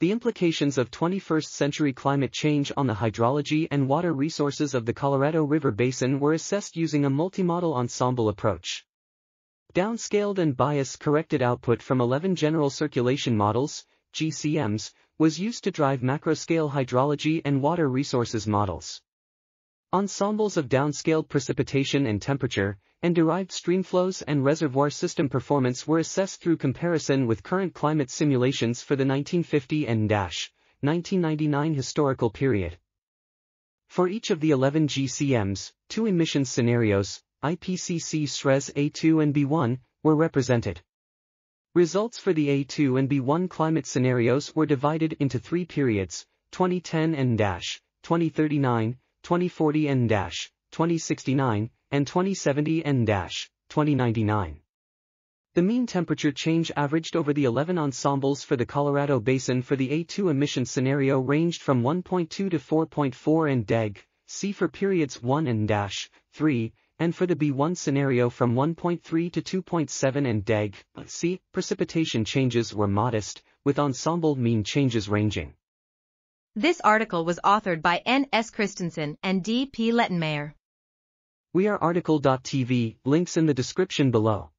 the implications of 21st-century climate change on the hydrology and water resources of the Colorado River Basin were assessed using a multimodel ensemble approach. Downscaled and bias-corrected output from 11 general circulation models, GCMs, was used to drive macroscale hydrology and water resources models. Ensembles of downscaled precipitation and temperature, and derived streamflows and reservoir system performance were assessed through comparison with current climate simulations for the 1950 and 1999 historical period. For each of the 11 GCMs, two emission scenarios, IPCC SRES A2 and B1, were represented. Results for the A2 and B1 climate scenarios were divided into three periods, 2010 and 2039, 2040 and 2069, and 2070 N-2099. The mean temperature change averaged over the 11 ensembles for the Colorado Basin for the A2 emission scenario ranged from 1.2 to 4.4 and deg, C for periods 1 and 3, and for the B1 scenario from 1.3 to 2.7 and deg, C, precipitation changes were modest, with ensemble mean changes ranging. This article was authored by N. S. Christensen and D. P. Lettenmaier. We are RTCL.TV, links in the description below.